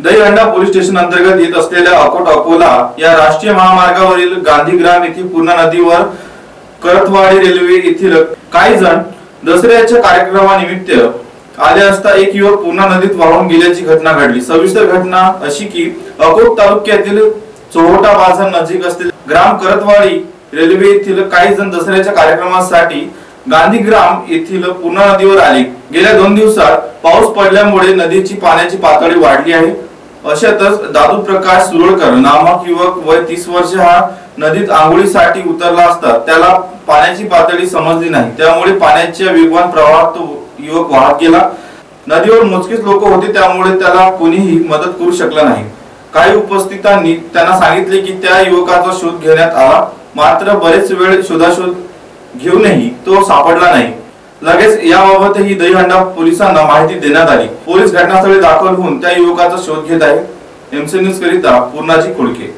Dahihanda police station अंतर्गत येत असलेल्या अकोट अकोला या राष्ट्रीय महामार्गावरील गांधीग्राम येथील पूर्णा नदीवर करतवाडी रेल्वे येथील काही जण दसऱ्याच्या कार्यक्रमानिमित्त आले असता एक युवक पूर्णा नदीत वाहून गेल्याची घटना घडली. सविस्तर घटना अशी की अकोट तालुक्यातील चोहोटा बाजार नजीक असलेले ग्राम करतवाडी रेल्वे येथील काही जण दसऱ्याच्या कार्यक्रमासाठी गांधीग्राम येथील पूर्णा नदीवर आले. गेल्या दोन दिवसात पाऊस पडल्यामुळे नदीची पाण्याची पातळी वाढली आहे. अशातच दादू प्रकाश सुरळकर नामक युवक वय तीस वर्ष हा नदीत आंघोळीसाठी उतरला असता. त्याला पाण्याची पातळी समजली नाही. त्यामुळे पाण्याच्या वेगवान प्रवाहात तो युवक वाहत गेला. नदीवर मोजकेच लोक होते त्यामुळे त्याला कोणीही मदत करू शकला नाही. काही उपस्थितांनी त्यांना सांगितले की त्या युवकाचा शोध घेण्यात आला. मात्र बरेच वेळ शोधाशोध घेऊनही तो सापडला नाही. लगेच याबाबतही दहीहंडा पोलिसांना माहिती देण्यात आली. पोलीस घटनास्थळी दाखल होऊन त्या युवकाचा शोध घेत आहे. एमसी न्यूज करिता पूर्णाजी खोडके